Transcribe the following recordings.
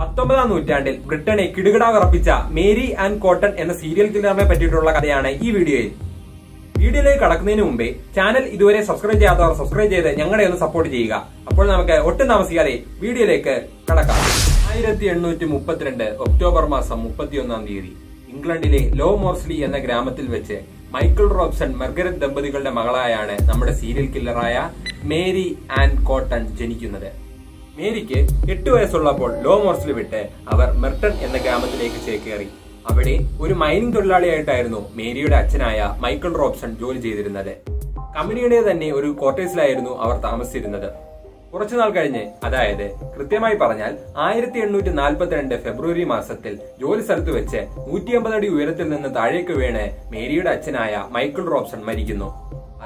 പത്തൊമ്പതാം നൂറ്റാണ്ടിൽ ബ്രിട്ടനെ കിടുകിടാവിറപ്പിച്ച മേരി ആൻഡ് കോട്ടൺ എന്ന സീരിയൽ കില്ലറിനെ പറ്റിയിട്ടുള്ള കഥയാണ് ഈ വീഡിയോയിൽ. വീഡിയോയിലേക്ക് കടക്കുന്നതിന് മുമ്പേ ചാനൽ ഇതുവരെ സബ്സ്ക്രൈബ് ചെയ്യാത്തവർ സബ്സ്ക്രൈബ് ചെയ്ത് ഞങ്ങളെ ഒന്ന് സപ്പോർട്ട് ചെയ്യുക. അപ്പോൾ നമുക്ക് ഒട്ടും താമസിക്കാതെ വീഡിയോയിലേക്ക് കടക്കാം. ആയിരത്തി എണ്ണൂറ്റി മുപ്പത്തിരണ്ട് ഒക്ടോബർ മാസം മുപ്പത്തിയൊന്നാം തീയതി ഇംഗ്ലണ്ടിലെ ലോ മോർസ്ലി എന്ന ഗ്രാമത്തിൽ വെച്ച് മൈക്കിൾ റോബ്സൺ മെർഗരറ്റ് ദമ്പതികളുടെ മകളായാണ് നമ്മുടെ സീരിയൽ കില്ലറായ മേരി ആൻഡ് കോട്ടൺ ജനിക്കുന്നത്. മേരിക്ക് എട്ട് വയസ്സുള്ളപ്പോൾ ലോ മോർസിൽ വിട്ട് അവർ മെർട്ടൺ എന്ന ഗ്രാമത്തിലേക്ക് ചേക്കേറി. അവിടെ ഒരു മൈനിങ് തൊഴിലാളിയായിട്ടായിരുന്നു മേരിയുടെ അച്ഛനായ മൈക്കിൾ റോബ്സൺ ജോലി ചെയ്തിരുന്നത്. കമ്പനിയുടെ തന്നെ ഒരു ക്വാർട്ടേഴ്സിലായിരുന്നു അവർ താമസിച്ചിരുന്നത്. കുറച്ചുനാൾ കഴിഞ്ഞ് അതായത് കൃത്യമായി പറഞ്ഞാൽ ആയിരത്തി എണ്ണൂറ്റി നാൽപ്പത്തിരണ്ട് ഫെബ്രുവരി മാസത്തിൽ ജോലി സ്ഥലത്ത് വെച്ച് നൂറ്റിയമ്പത് അടി ഉയരത്തിൽ നിന്ന് താഴേക്ക് വീണ് മേരിയുടെ അച്ഛനായ മൈക്കിൾ റോബ്സൺ മരിക്കുന്നു.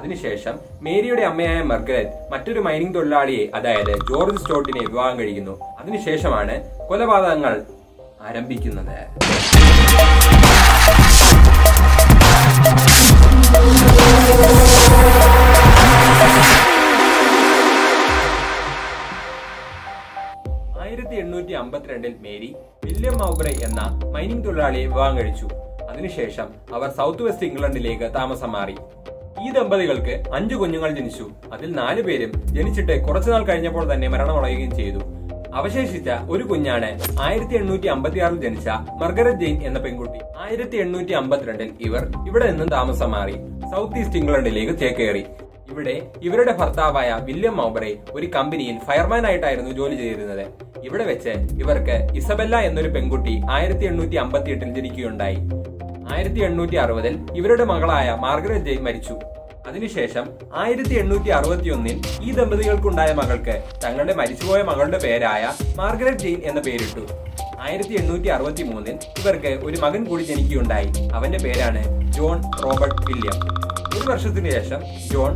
അതിനുശേഷം മേരിയുടെ അമ്മയായ മർഗരറ്റ് മറ്റൊരു മൈനിങ് തൊഴിലാളിയെ അതായത് ജോർജ് സ്റ്റോട്ടിനെ വിവാഹം കഴിക്കുന്നു. അതിനുശേഷമാണ് കൊലപാതകങ്ങൾ ആരംഭിക്കുന്നത്. ആയിരത്തി എണ്ണൂറ്റി അമ്പത്തിരണ്ടിൽ മേരി വില്യം മൗബ്രെ എന്ന മൈനിങ് തൊഴിലാളിയെ വിവാഹം കഴിച്ചു. അതിനുശേഷം അവർ സൗത്ത് വെസ്റ്റ് ഇംഗ്ലണ്ടിലേക്ക് താമസം മാറി ഈ ദമ്പതികൾക്ക് അഞ്ചു കുഞ്ഞുങ്ങൾ ജനിച്ചു. അതിൽ നാലു പേരും ജനിച്ചിട്ട് കുറച്ചുനാൾ കഴിഞ്ഞപ്പോൾ തന്നെ മരണമടയുകയും ചെയ്തു. അവശേഷിച്ച ഒരു കുഞ്ഞാണ് ആയിരത്തി എണ്ണൂറ്റി അമ്പത്തിയാറിൽ ജനിച്ച മർഗരറ്റ് ജെയിൻ എന്ന പെൺകുട്ടി. ആയിരത്തി എണ്ണൂറ്റി അമ്പത്തിരണ്ടിൽ ഇവർ ഇവിടെ നിന്നും താമസം മാറി സൗത്ത് ഈസ്റ്റ് ഇംഗ്ലണ്ടിലേക്ക് ചേക്കേറി. ഇവിടെ ഇവരുടെ ഭർത്താവായ വില്യം മൗബറെ ഒരു കമ്പനിയിൽ ഫയർമാൻ ആയിട്ടായിരുന്നു ജോലി ചെയ്തിരുന്നത്. ഇവിടെ വെച്ച് ഇവർക്ക് ഇസബെല്ല എന്നൊരു പെൺകുട്ടി ആയിരത്തി എണ്ണൂറ്റി അമ്പത്തി എട്ടിൽ ജനിക്കുകയുണ്ടായി. ആയിരത്തി എണ്ണൂറ്റി അറുപതിൽ ഇവരുടെ മകളായ മാർഗരറ്റ് ജെയിൻ മരിച്ചു. അതിനുശേഷം ആയിരത്തി എണ്ണൂറ്റി അറുപത്തിയൊന്നിൽ ഈ ദമ്പതികൾക്കുണ്ടായ മകൾക്ക് തങ്ങളുടെ മരിച്ചുപോയ മകളുടെ പേരായ മാർഗരറ്റ് ജെയിൻ എന്ന പേരിട്ടു. ആയിരത്തി എണ്ണൂറ്റി അറുപത്തി മൂന്നിൽ ഇവർക്ക് ഒരു മകൻ കൂടി ജനിക്കുകയുണ്ടായി. അവന്റെ പേരാണ് ജോൺ റോബർട്ട് വില്യം. ഒരു വർഷത്തിന് ശേഷം ജോൺ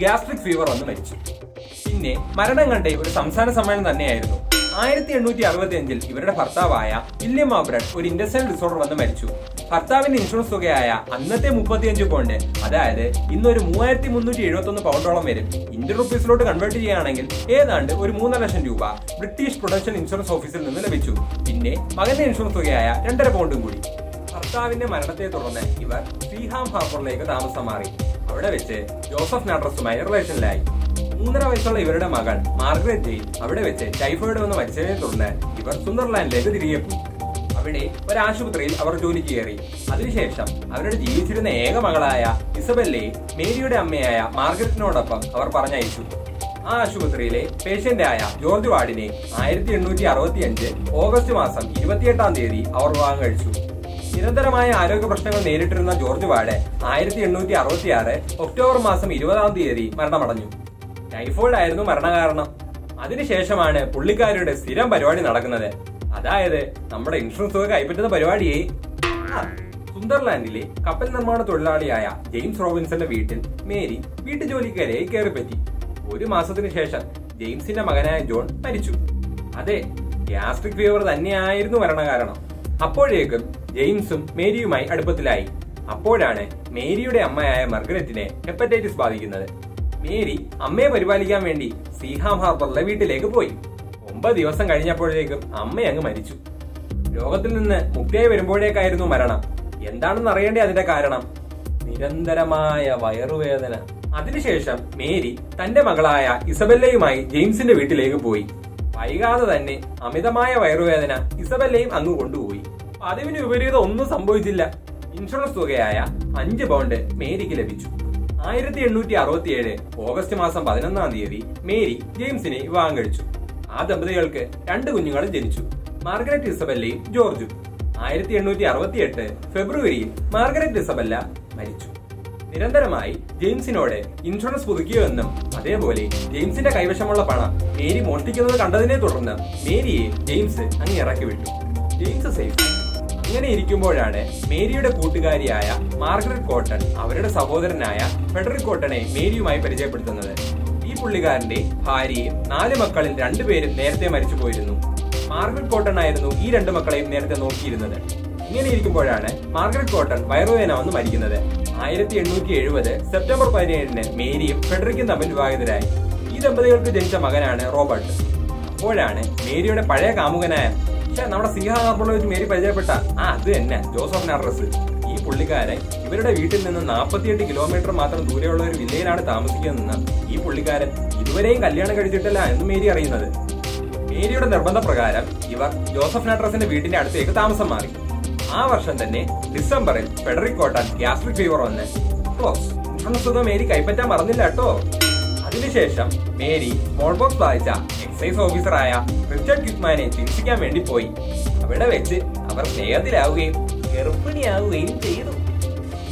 ഗ്യാസ്ട്രിക് ഫീവർ വന്ന് മരിച്ചു. പിന്നെ മരണം കണ്ട ഒരു സംസ്ഥാന സമ്മേളനം തന്നെയായിരുന്നു. ആയിരത്തി എണ്ണൂറ്റി അറുപത്തി അഞ്ചിൽ ഇവരുടെ ഭർത്താവായ വില്യം മാബ്രഡ് ഒരു ഇൻഡസ്ട്രിയൽ ഡിസോർഡർ വന്ന് മരിച്ചു. ഭർത്താവിന്റെ ഇൻഷുറൻസ് തുകയായ അന്നത്തെ മുപ്പത്തിയഞ്ച് പോയിന്റ് അതായത് ഇന്ന് ഒരു മൂവായിരത്തി മുന്നൂറ്റി എഴുപത്തി ഒന്ന് പൗണ്ടോളം വരും. ഇന്ത്യൻ റുപ്പീസിലോട്ട് കൺവേർട്ട് ചെയ്യുകയാണെങ്കിൽ ഏതാണ്ട് ഒരു മൂന്നര ലക്ഷം രൂപ ബ്രിട്ടീഷ് പ്രൊഡക്ഷൻ ഇൻഷുറൻസ് ഓഫീസിൽ നിന്ന് ലഭിച്ചു. പിന്നെ മകന്റെ ഇൻഷുറൻസ് തുകയായ രണ്ടര പൗണ്ടും കൂടി. ഭർത്താവിന്റെ മരണത്തെ തുടർന്ന് ഇവർ ശ്രീഹാം ഹാർബറിലേക്ക് താമസം മാറി അവിടെ വെച്ച് ജോസഫ് നാട്രസുമായി റിലേഷനിലായി മൂന്നര വയസ്സുള്ള ഇവരുടെ മകൾ മാർഗരറ്റ് ജെയിൻ അവിടെ വെച്ച് ടൈഫോയിഡ് വന്ന് മരിച്ചതിനെ തുടർന്ന് ഇവർ സുന്ദർലാൻഡിലേക്ക് തിരികെ പോയി. അവിടെ ഒരു ആശുപത്രിയിൽ അവർ ജോലിക്ക് കയറി. അതിനുശേഷം അവരുടെ ജീവിച്ചിരുന്ന ഏക മകളായ ഇസബെല്ലയെ മേരിയുടെ അമ്മയായ മാർഗരറ്റിനോടൊപ്പം അവർ പറഞ്ഞയച്ചു. ആ ആശുപത്രിയിലെ പേഷ്യന്റായ ജോർജ് വാർഡിനെ ആയിരത്തി എണ്ണൂറ്റി അറുപത്തി അഞ്ച് ഓഗസ്റ്റ് മാസം ഇരുപത്തിയെട്ടാം തീയതി അവർ വിവാഹം കഴിച്ചു. നിരന്തരമായ ആരോഗ്യ പ്രശ്നങ്ങൾ നേരിട്ടിരുന്ന ജോർജ് വാർഡ് ആയിരത്തി എണ്ണൂറ്റി അറുപത്തിയാറ് ഒക്ടോബർ മാസം ഇരുപതാം തീയതി മരണമടഞ്ഞു. ടൈഫോയിഡ് ആയിരുന്നു മരണകാരണം. അതിനുശേഷമാണ് പുള്ളിക്കാരുടെ സ്ഥിരം പരിപാടി നടക്കുന്നത്. അതായത് നമ്മുടെ ഇൻഷുറൻസ് തുക കൈപ്പറ്റുന്ന പരിപാടിയെ. സുന്ദർലാൻഡിലെ കപ്പൽ നിർമ്മാണ തൊഴിലാളിയായ ജെയിംസ് റോബിൻസന്റെ വീട്ടിൽ മേരി വീട്ടുജോലിക്കാരെ കയറിപ്പറ്റി. ഒരു മാസത്തിന് ശേഷം ജെയിംസിന്റെ മകനായ ജോൺ മരിച്ചു. അതെ ഗ്യാസ്ട്രിക് ഫീവർ തന്നെയായിരുന്നു മരണകാരണം. അപ്പോഴേക്കും ജെയിംസും മേരിയുമായി അടുപ്പത്തിലായി. അപ്പോഴാണ് മേരിയുടെ അമ്മയായ മർഗരറ്റിനെ ഹെപ്പറ്റൈറ്റിസ് ബാധിക്കുന്നത്. മേരി അമ്മയെ പരിപാലിക്കാൻ വേണ്ടി സീഹാം ഹാർബറിലെ വീട്ടിലേക്ക് പോയി. ഒമ്പത് ദിവസം കഴിഞ്ഞപ്പോഴേക്കും അമ്മ അങ്ങ് മരിച്ചു. രോഗത്തിൽ നിന്ന് മുക്തിയായി വരുമ്പോഴേക്കായിരുന്നു മരണം. എന്താണെന്ന് അറിയേണ്ടേ അതിന്റെ കാരണം? നിരന്തരമായ വയറുവേദന. അതിനുശേഷം മേരി തന്റെ മകളായ ഇസബെല്ലയുമായി ജെയിംസിന്റെ വീട്ടിലേക്ക് പോയി. വൈകാതെ തന്നെ അമിതമായ വയറുവേദന ഇസബെല്ലയും അങ്ങ് കൊണ്ടുപോയി. പതിവിന് വിപരീതം ഒന്നും സംഭവിച്ചില്ല. ഇൻഷുറൻസ് തുകയായ അഞ്ച് പൗണ്ട് മേരിക്ക് ലഭിച്ചു. ആയിരത്തി എണ്ണൂറ്റി അറുപത്തി ഏഴ് ഓഗസ്റ്റ് മാസം പതിനൊന്നാം തീയതി മേരി ജെയിംസിനെ വിവാഹം കഴിച്ചു. ആ ദമ്പതികൾക്ക് രണ്ട് കുഞ്ഞുങ്ങളും ജനിച്ചു. മാർഗരറ്റ് ഇസബല്ലയും ജോർജും. ആയിരത്തി എണ്ണൂറ്റി അറുപത്തി എട്ട് ഫെബ്രുവരിയിൽ മാർഗരറ്റ് ഇസബല്ല മരിച്ചു. നിരന്തരമായി ജെയിംസിനോട് ഇൻഷുറൻസ് പുതുക്കിയെന്നും അതേപോലെ ജെയിംസിന്റെ കൈവശമുള്ള പണം മേരി മോഷ്ടിക്കുന്നത് കണ്ടതിനെ തുടർന്ന് മേരിയെ ജെയിംസ് അങ്ങ് ഇറക്കി വിട്ടു ജെയിംസ് സേഫ്. അങ്ങനെ ഇരിക്കുമ്പോഴാണ് മേരിയുടെ കൂട്ടുകാരിയായ മാർഗരറ്റ് കോട്ടൺ അവരുടെ സഹോദരനായ ഫെഡറിക് കോട്ടനെ മേരിയുമായി പരിചയപ്പെടുത്തുന്നത്. ഈ പുള്ളിക്കാരന്റെ ഭാര്യയും നാല് മക്കളിൽ രണ്ടുപേരും നേരത്തെ മരിച്ചു പോയിരുന്നു. മാർഗരറ്റ് കോട്ടൺ ആയിരുന്നു ഈ രണ്ട് മക്കളെയും നേരത്തെ നോക്കിയിരുന്നത്. ഇങ്ങനെ ഇരിക്കുമ്പോഴാണ് മാർഗരറ്റ് കോട്ടൺ വയറുവേന വന്ന് മരിക്കുന്നത്. ആയിരത്തി എണ്ണൂറ്റി എഴുപത് സെപ്റ്റംബർ പതിനേഴിന് മേരിയും ഫെഡറിക്കും തമ്മിൽ വിവാഹിതരായി ഈ ദമ്പതികൾക്ക് ജനിച്ച മകനാണ് റോബർട്ട്. അപ്പോഴാണ് മേരിയുടെ പഴയ കാമുകനായ നമ്മുടെ സിംഹ ഒരു മേരി പരിചയപ്പെട്ട. ആ അത് തന്നെ. ജോസഫ് നാഡ്രസ് ഈ പുള്ളിക്കാരൻ ഇവരുടെ വീട്ടിൽ നിന്ന് നാൽപ്പത്തിയെട്ട് കിലോമീറ്റർ മാത്രം ദൂരെയുള്ള ഒരു വില്ലയിലാണ് താമസിക്കുന്നതെന്ന് ഈ പുള്ളിക്കാരൻ ഇതുവരെയും കല്യാണം കഴിച്ചിട്ടില്ല എന്ന് മേരി അറിയുന്നത്. മേരിയുടെ നിർബന്ധപ്രകാരം ഇവർ ജോസഫ് നാട്രസിന്റെ വീടിന്റെ അടുത്തേക്ക് താമസം മാറി. ആ വർഷം തന്നെ ഡിസംബറിൽ ഫെഡറിക് കോട്ടൻ ഗ്യാസ്ട്രിക് ഫീവർ വന്ന്. മേരി കൈപ്പറ്റാൻ മറന്നില്ല കേട്ടോ. അതിനുശേഷം മേരി സ്മോൾ ബോക്സ് ബാധിച്ച എക്സൈസ് ഓഫീസറായ റിച്ചർഡ് ക്വിക്മാനെ ചികിത്സിക്കാൻ വേണ്ടി പോയി. അവിടെ വെച്ച് അവർ സ്നേഹത്തിലാവുകയും ഗർഭിണിയാവുകയും ചെയ്തു.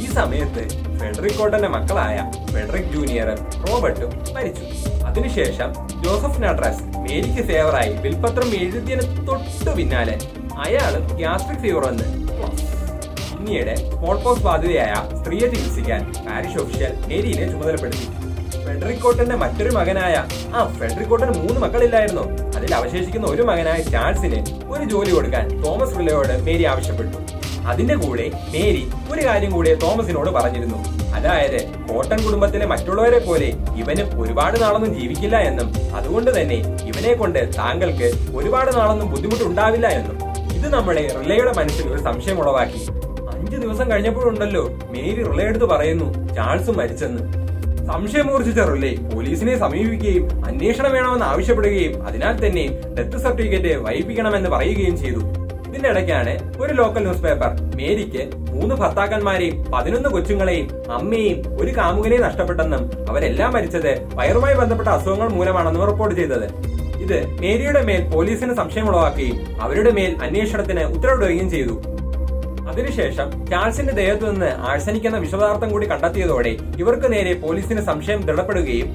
ഈ സമയത്ത് ഫെഡറിക് കോട്ടന്റെ മക്കളായ ഫെഡറിക് ജൂനിയറും റോബർട്ടും മരിച്ചു. അതിനുശേഷം ജോസഫ് നഡ്രസ് മേരിക്ക് ഫേവറായി വിൽപത്രം എഴുതിയതിന് തൊട്ടു പിന്നാലെ അയാളും ഗ്യാസ്ട്രിക് ഫീവർ വന്ന് പിന്നീട് സ്മോൾ പോക്സ് ബാധിതയായ സ്ത്രീയെ ചികിത്സിക്കാൻ പാരിഷ് ഒഫീഷ്യൽ മേരിനെ ചുമതലപ്പെടുത്തി. ഫെഡറിക് കോട്ടന്റെ മറ്റൊരു മകനായ ആ ഫെഡറിക്കോട്ടന് മൂന്ന് മക്കളില്ലായിരുന്നു. അതിൽ അവശേഷിക്കുന്ന ഒരു മകനായ ചാൾസിന് ഒരു ജോലി കൊടുക്കാൻ തോമസ് പിള്ളയോട് മേരി ആവശ്യപ്പെട്ടു. അതിന്റെ കൂടെ മേരി ഒരു കാര്യം കൂടെ തോമസിനോട് പറഞ്ഞിരുന്നു. അതായത് കോട്ടൺ കുടുംബത്തിലെ മറ്റുള്ളവരെ പോലെ ഇവന് ഒരുപാട് നാളൊന്നും ജീവിക്കില്ല എന്നും അതുകൊണ്ട് തന്നെ ഇവനെ കൊണ്ട് താങ്കൾക്ക് ഒരുപാട് നാളൊന്നും ബുദ്ധിമുട്ടുണ്ടാവില്ല എന്നും. ഇത് നമ്മുടെ റിലയുടെ മനസ്സിൽ ഒരു സംശയം ഉളവാക്കി. അഞ്ചു ദിവസം കഴിഞ്ഞപ്പോഴുണ്ടല്ലോ മേരി റിലേ എടുത്ത് പറയുന്നു ചാൾസ് മരിച്ചെന്ന്. സംശയം മൂർച്ഛിച്ച റിലേ പോലീസിനെ സമീപിക്കുകയും അന്വേഷണം വേണമെന്ന് ആവശ്യപ്പെടുകയും അതിനാൽ തന്നെ ഡെത്ത് സർട്ടിഫിക്കറ്റ് വൈപ്പിക്കണമെന്ന് പറയുകയും ചെയ്തു. ഇതിന്റെ ഇടയ്ക്കാണ് ഒരു ലോക്കൽ ന്യൂസ് പേപ്പർ മേരിക്ക് മൂന്ന് ഭർത്താക്കന്മാരെയും പതിനൊന്ന് കൊച്ചുങ്ങളെയും അമ്മയെയും ഒരു കാമുകനെയും നഷ്ടപ്പെട്ടെന്നും അവരെല്ലാം മരിച്ചത് വയറുമായി ബന്ധപ്പെട്ട അസുഖങ്ങൾ മൂലമാണെന്നും റിപ്പോർട്ട് ചെയ്തത്. ഇത് മേരിയുടെ മേൽ പോലീസിന് സംശയമുളവാക്കുകയും അവരുടെ മേൽ അന്വേഷണത്തിന് ഉത്തരവിടുകയും ചെയ്തു. അതിനുശേഷം ചാൾസിന്റെ ദേഹത്തു നിന്ന് ആഴ്സനിക് എന്ന വിഷപദാർത്ഥം കൂടി കണ്ടെത്തിയതോടെ ഇവർക്ക് നേരെ പോലീസിന് സംശയം ദൃഢപ്പെടുകയും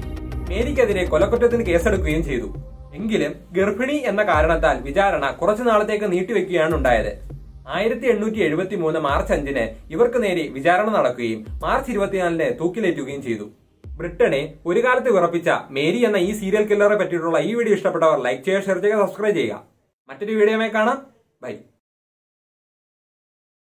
മേരിക്കെതിരെ കൊലക്കുറ്റത്തിന് കേസെടുക്കുകയും ചെയ്തു. എങ്കിലും ഗർഭിണി എന്ന കാരണത്താൽ വിചാരണ കുറച്ചു നാളത്തേക്ക് നീട്ടിവെക്കുകയാണ് ഉണ്ടായത്. ആയിരത്തി എണ്ണൂറ്റി എഴുപത്തി മൂന്ന് മാർച്ച് അഞ്ചിന് ഇവർക്ക് നേരെ വിചാരണ നടക്കുകയും മാർച്ച് ഇരുപത്തിനാലിന് തൂക്കിലേറ്റുകയും ചെയ്തു. ബ്രിട്ടനെ ഒരു കാലത്ത് വിറപ്പിച്ച മേരി എന്ന ഈ സീരിയൽ കില്ലറെ പറ്റിയിട്ടുള്ള ഈ വീഡിയോ ഇഷ്ടപ്പെട്ടവർ ലൈക്ക് ചെയ്യുക ഷെയർ ചെയ്യുക സബ്സ്ക്രൈബ് ചെയ്യുക. മറ്റൊരു വീഡിയോ കാണാം. ബൈ.